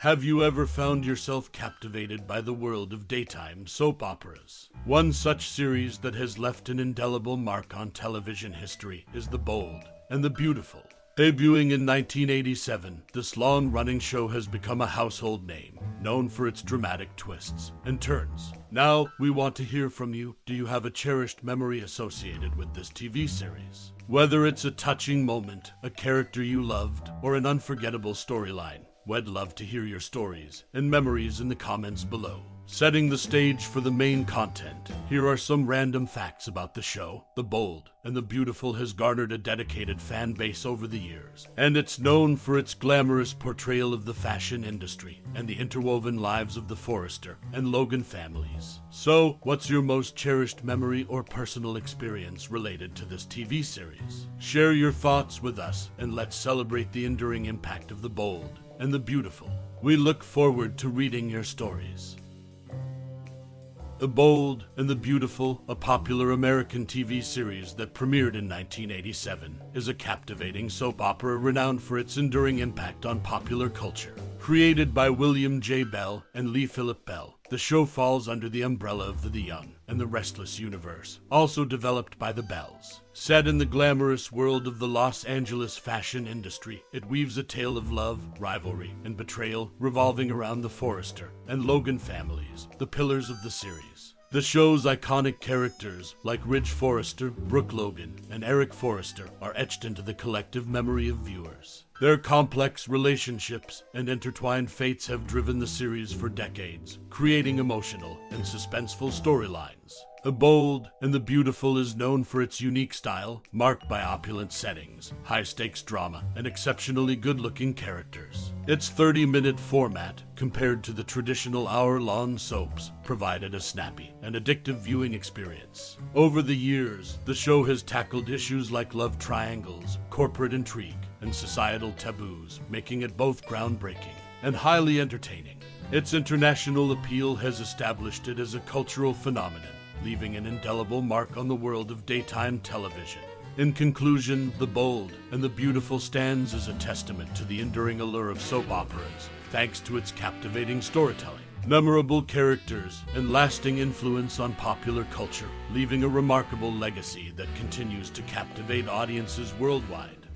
Have you ever found yourself captivated by the world of daytime soap operas? One such series that has left an indelible mark on television history is The Bold and the Beautiful. Debuting in 1987, this long running show has become a household name, known for its dramatic twists and turns. Now, we want to hear from you. Do you have a cherished memory associated with this TV series? Whether it's a touching moment, a character you loved, or an unforgettable storyline, we'd love to hear your stories and memories in the comments below. Setting the stage for the main content, here are some random facts about the show. The Bold and the Beautiful has garnered a dedicated fan base over the years, and it's known for its glamorous portrayal of the fashion industry and the interwoven lives of the Forrester and Logan families. So, what's your most cherished memory or personal experience related to this TV series? Share your thoughts with us, and let's celebrate the enduring impact of The Bold and the Beautiful. We look forward to reading your stories. The Bold and the Beautiful, a popular American TV series that premiered in 1987, is a captivating soap opera renowned for its enduring impact on popular culture. Created by William J. Bell and Lee Philip Bell, the show falls under the umbrella of The Young and the Restless universe, also developed by the Bells. Set in the glamorous world of the Los Angeles fashion industry, it weaves a tale of love, rivalry, and betrayal revolving around the Forrester and Logan families, the pillars of the series. The show's iconic characters, like Ridge Forrester, Brooke Logan, and Eric Forrester, are etched into the collective memory of viewers. Their complex relationships and intertwined fates have driven the series for decades, creating emotional and suspenseful storylines. The Bold and the Beautiful is known for its unique style, marked by opulent settings, high stakes drama, and exceptionally good looking characters. Its 30 minute format, compared to the traditional hour long soaps, provided a snappy and addictive viewing experience. Over the years, the show has tackled issues like love triangles, corporate intrigue, and societal taboos, making it both groundbreaking and highly entertaining. Its international appeal has established it as a cultural phenomenon leaving an indelible mark on the world of daytime television. In conclusion, The Bold and the Beautiful stands as a testament to the enduring allure of soap operas, thanks to its captivating storytelling, memorable characters, and lasting influence on popular culture, leaving a remarkable legacy that continues to captivate audiences worldwide.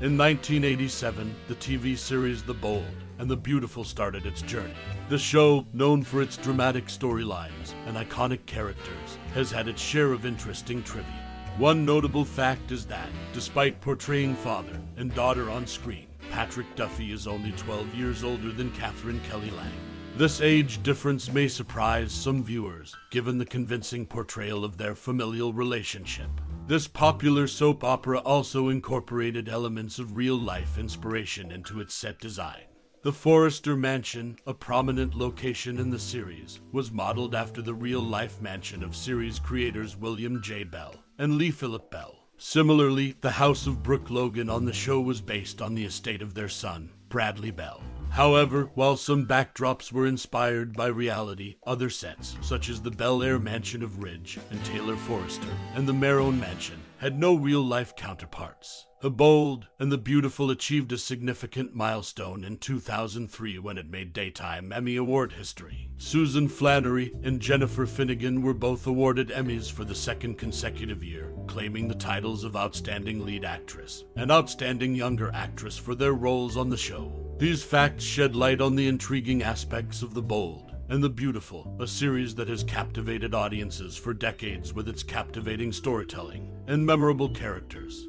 In 1987, the TV series The Bold and the Beautiful started its journey. The show, known for its dramatic storylines and iconic characters, has had its share of interesting trivia. One notable fact is that, despite portraying father and daughter on screen, Patrick Duffy is only 12 years older than Katherine Kelly Lang. This age difference may surprise some viewers, given the convincing portrayal of their familial relationship. This popular soap opera also incorporated elements of real life inspiration into its set design. The Forrester Mansion, a prominent location in the series, was modeled after the real life mansion of series creators William J. Bell and Lee Philip Bell. Similarly, the house of Brooke Logan on the show was based on the estate of their son, Bradley Bell. However, while some backdrops were inspired by reality, other sets, such as the Bel Air mansion of Ridge and Taylor Forrester and the Marone mansion, had no real life counterparts. The Bold and the Beautiful achieved a significant milestone in 2003 when it made daytime Emmy Award history. Susan Flannery and Jennifer Finnigan were both awarded Emmys for the second consecutive year, claiming the titles of Outstanding Lead Actress and Outstanding Younger Actress for their roles on the show. These facts shed light on the intriguing aspects of The Bold and the Beautiful, a series that has captivated audiences for decades with its captivating storytelling and memorable characters.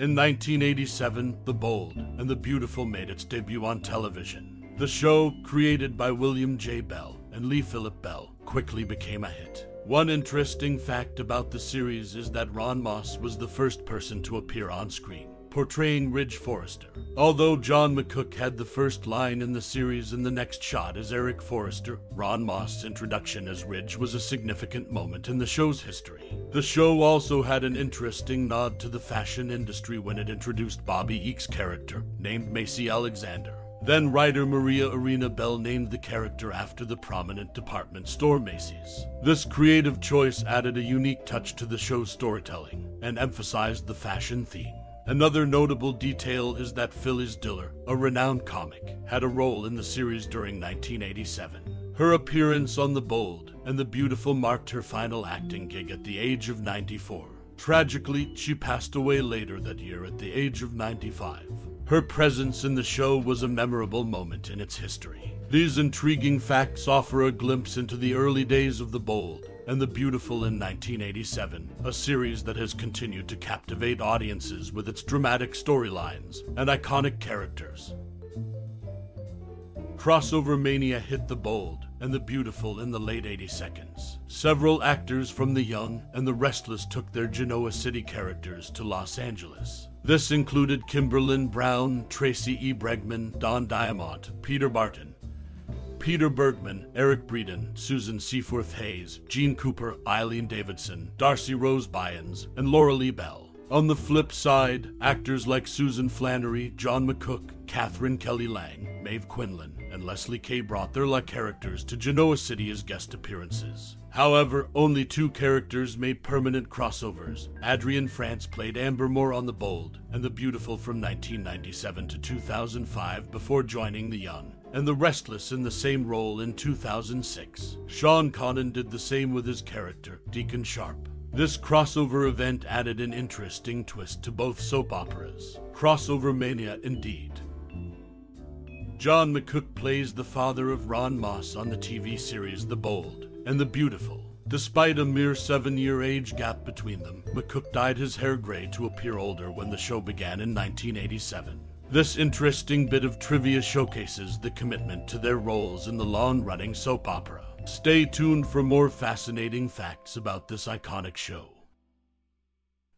In 1987, The Bold and the Beautiful made its debut on television. The show, created by William J. Bell and Lee Philip Bell, quickly became a hit. One interesting fact about the series is that Ronn Moss was the first person to appear on screen portraying Ridge Forrester. Although John McCook had the first line in the series in the next shot as Eric Forrester, Ronn Moss' introduction as Ridge was a significant moment in the show's history. The show also had an interesting nod to the fashion industry when it introduced Bobbie Eakes' character, named Macy Alexander. Then writer Maria Arena Bell named the character after the prominent department store Macy's. This creative choice added a unique touch to the show's storytelling and emphasized the fashion theme. Another notable detail is that Phyllis Diller, a renowned comic, had a role in the series during 1987. Her appearance on The Bold and the Beautiful marked her final acting gig at the age of 94. Tragically, she passed away later that year at the age of 95. Her presence in the show was a memorable moment in its history. These intriguing facts offer a glimpse into the early days of The Bold and The Beautiful in 1987, a series that has continued to captivate audiences with its dramatic storylines and iconic characters. Crossover mania hit The Bold and The Beautiful in the late 80 seconds. Several actors from The Young and The Restless took their Genoa City characters to Los Angeles. This included Kimberlin Brown, Tracy E. Bregman, Don Diamont, Peter Barton, Peter Bergman, Eric Braeden, Susan Seaforth Hayes, Jeanne Cooper, Eileen Davidson, Darcy Rose Byrnes, and Laura Lee Bell. On the flip side, actors like Susan Flannery, John McCook, Katherine Kelly Lang, Maeve Quinlan, and Lesli Kay brought their La characters to Genoa City as guest appearances. However, only two characters made permanent crossovers. Adrienne Frantz played Amber Moore on The Bold and The Beautiful from 1997 to 2005 before joining The Young, and The Restless in the same role in 2006. Sean Kanan did the same with his character, Deacon Sharpe. This crossover event added an interesting twist to both soap operas. Crossover mania indeed. John McCook plays the father of Ronn Moss on the TV series The Bold and The Beautiful. Despite a mere seven year age gap between them, McCook dyed his hair gray to appear older when the show began in 1987. This interesting bit of trivia showcases the commitment to their roles in the long running soap opera. Stay tuned for more fascinating facts about this iconic show.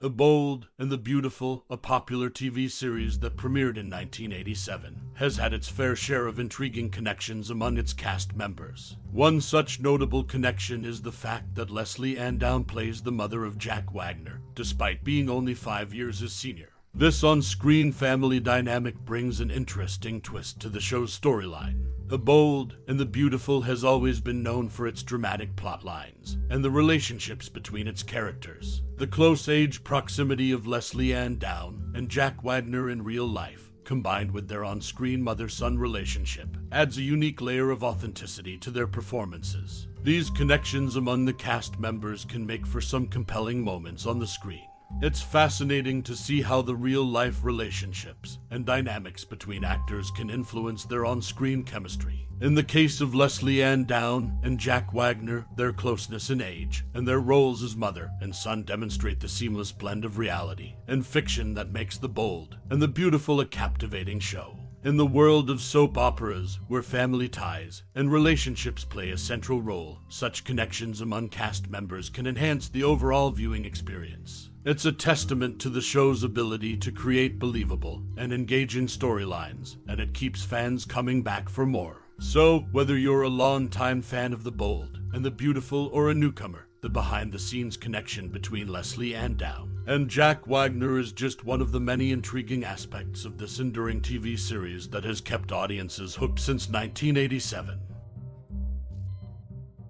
The Bold and the Beautiful, a popular TV series that premiered in 1987, has had its fair share of intriguing connections among its cast members. One such notable connection is the fact that Lesley-Anne Down plays the mother of Jack Wagner, despite being only five years his senior. This on screen family dynamic brings an interesting twist to the show's storyline. The Bold and the Beautiful has always been known for its dramatic plot lines and the relationships between its characters. The close age proximity of Lesley-Anne Down and Jack Wagner in real life, combined with their on screen mother son relationship, adds a unique layer of authenticity to their performances. These connections among the cast members can make for some compelling moments on the screen. It's fascinating to see how the real life relationships and dynamics between actors can influence their on screen chemistry. In the case of Lesley-Anne Down and Jack Wagner, their closeness in age and their roles as mother and son demonstrate the seamless blend of reality and fiction that makes The Bold and The Beautiful a captivating show. In the world of soap operas, where family ties and relationships play a central role, such connections among cast members can enhance the overall viewing experience. It's a testament to the show's ability to create believable and engaging storylines, and it keeps fans coming back for more. So, whether you're a longtime fan of The Bold and The Beautiful or a newcomer, the behind the scenes connection between Lesley-Anne Down and Jack Wagner is just one of the many intriguing aspects of this enduring TV series that has kept audiences hooked since 1987.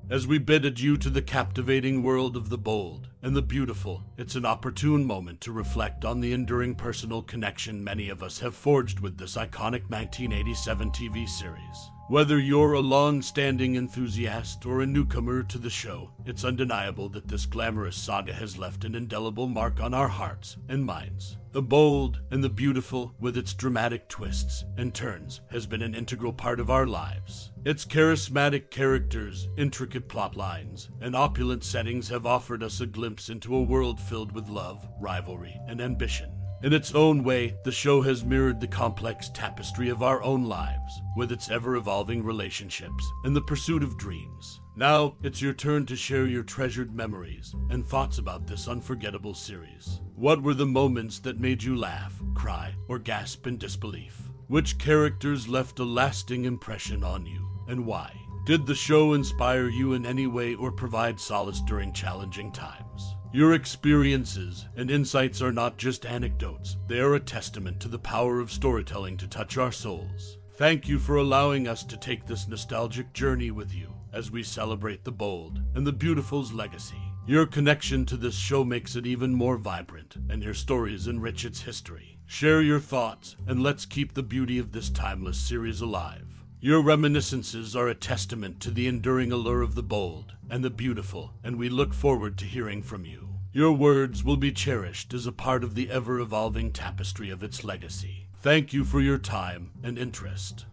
As we bid adieu to the captivating world of the bold and the beautiful, it's an opportune moment to reflect on the enduring personal connection many of us have forged with this iconic 1987 TV series. Whether you're a long standing enthusiast or a newcomer to the show, it's undeniable that this glamorous saga has left an indelible mark on our hearts and minds. The bold and the beautiful, with its dramatic twists and turns, has been an integral part of our lives. Its charismatic characters, intricate plot lines, and opulent settings have offered us a glimpse into a world filled with love, rivalry, and ambition. In its own way, the show has mirrored the complex tapestry of our own lives, with its ever evolving relationships and the pursuit of dreams. Now, it's your turn to share your treasured memories and thoughts about this unforgettable series. What were the moments that made you laugh, cry, or gasp in disbelief? Which characters left a lasting impression on you, and why? Did the show inspire you in any way or provide solace during challenging times? Your experiences and insights are not just anecdotes, they are a testament to the power of storytelling to touch our souls. Thank you for allowing us to take this nostalgic journey with you as we celebrate the bold and the beautiful's legacy. Your connection to this show makes it even more vibrant, and your stories enrich its history. Share your thoughts, and let's keep the beauty of this timeless series alive. Your reminiscences are a testament to the enduring allure of the bold and the beautiful, and we look forward to hearing from you. Your words will be cherished as a part of the ever evolving tapestry of its legacy. Thank you for your time and interest.